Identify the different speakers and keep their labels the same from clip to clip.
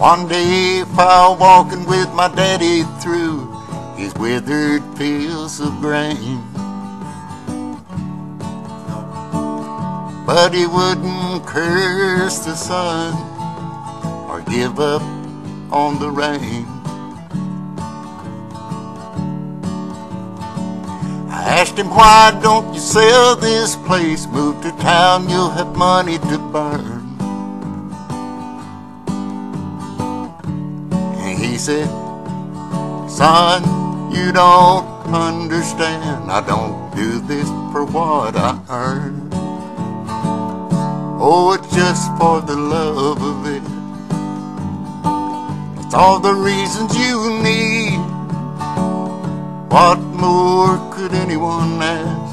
Speaker 1: One day while walking with my daddy through his withered fields of grain. But he wouldn't curse the sun or give up on the rain. I asked him, why don't you sell this place? Move to town, you'll have money to burn. He said, Son, you don't understand. I don't do this for what I earn. Oh, it's just for the love of it. It's all the reasons you need. What more could anyone ask?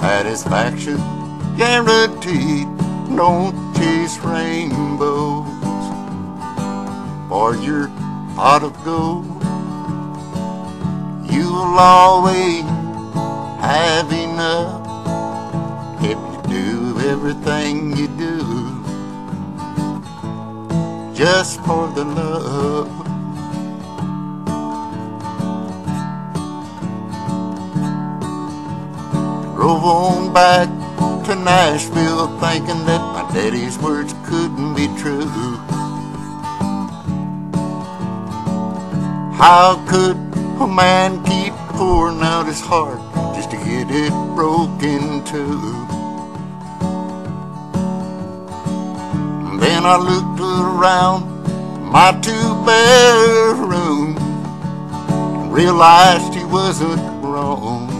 Speaker 1: Satisfaction guaranteed. Don't chase rainbows for your pot of gold. You'll always have enough if you do everything you do just for the love. Drove on back to Nashville thinking that my daddy's words couldn't be true. How could a man keep pouring out his heart just to get it broken too? Then I looked around my two-bedroom and realized he wasn't wrong.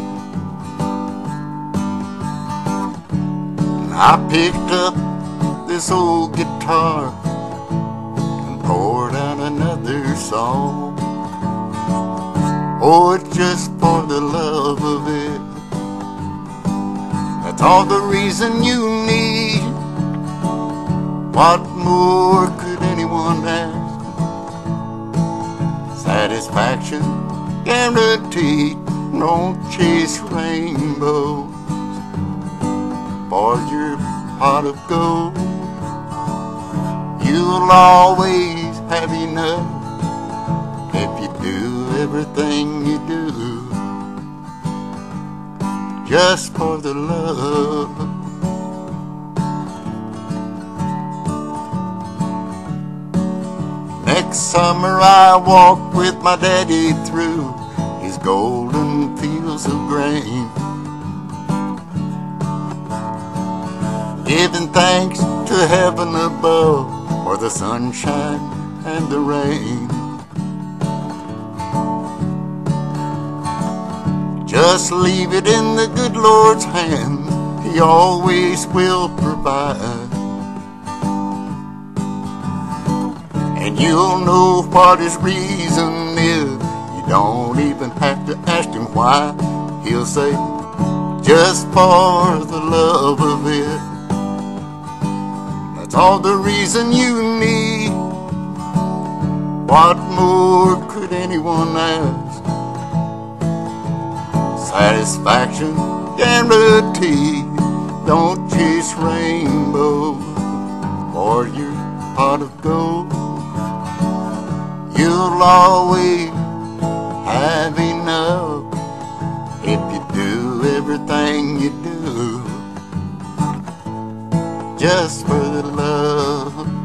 Speaker 1: I picked up this old guitar and poured out another song. Oh, just for the love of it. That's all the reason you need. What more could anyone ask? Satisfaction guaranteed. Don't chase rainbows for your pot of gold. You'll always have enough everything you do just for the love. Next summer I walk with my daddy through his golden fields of grain. Giving thanks to heaven above for the sunshine and the rain. Just leave it in the good Lord's hand. He always will provide. And you'll know what his reason is. You don't even have to ask him why. He'll say, just for the love of it. That's all the reason you need. What more could anyone ask? Satisfaction guaranteed. Don't chase rainbows for your pot of gold. You'll always have enough if you do everything you do just for the love